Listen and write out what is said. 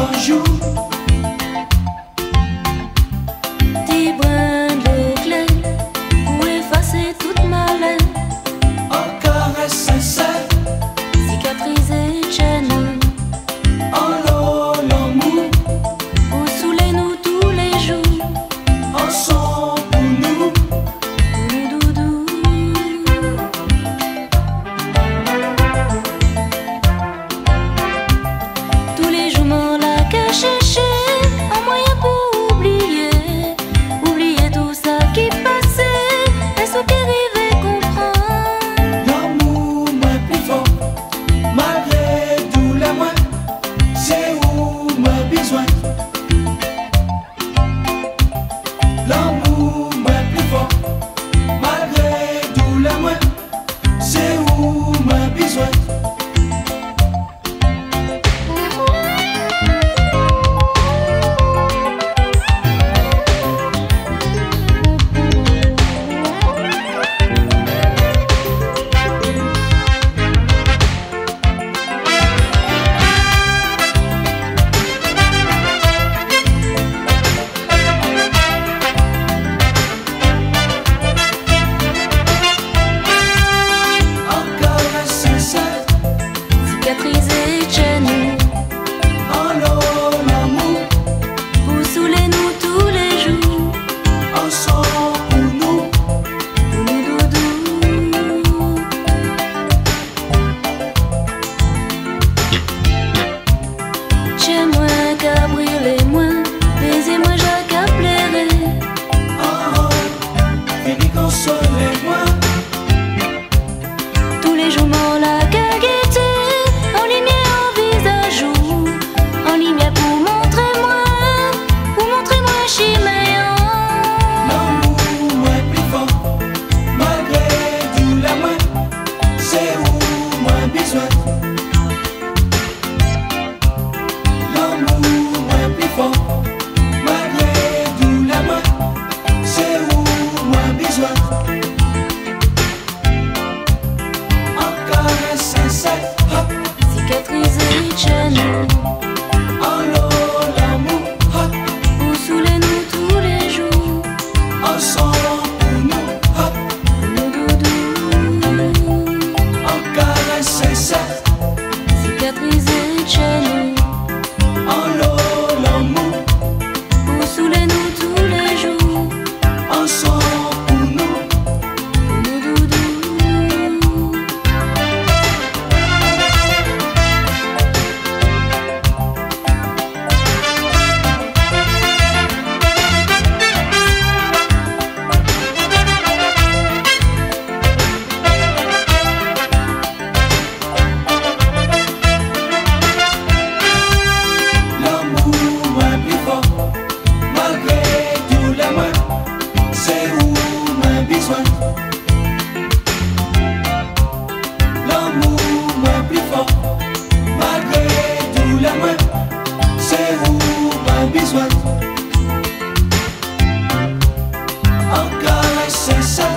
Vanju voices.